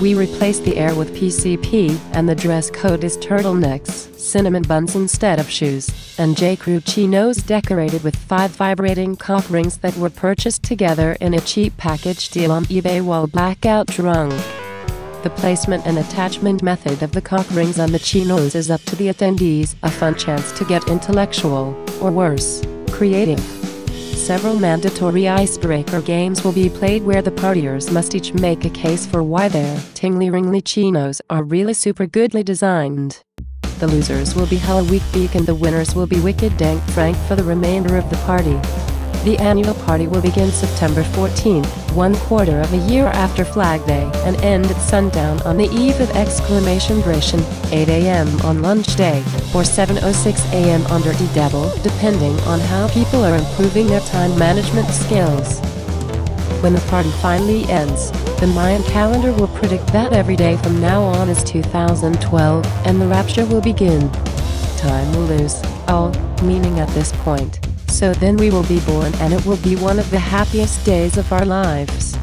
We replace the air with PCP, and the dress code is turtlenecks, cinnamon buns instead of shoes, and J. Crew chinos decorated with five vibrating cock rings that were purchased together in a cheap package deal on eBay while blackout drunk. The placement and attachment method of the cock rings on the chinos is up to the attendees, a fun chance to get intellectual, or worse, creative. Several mandatory icebreaker games will be played where the partiers must each make a case for why their tingly ringly chinos are really super goodly designed. The losers will be Hella Weak Beak and the winners will be Wicked Dank Frank for the remainder of the party. The annual party will begin September 14th, one quarter of a year after Flag Day, and end at sundown on the eve of exclamationbration, 8 a.m. on lunch day, or 7.06 a.m. on Dirty Devil, depending on how people are improving their time management skills. When the party finally ends, the Mayan calendar will predict that every day from now on is 2012, and the rapture will begin. Time will lose all meaning at this point. So then we will be born and it will be one of the happiest days of our lives.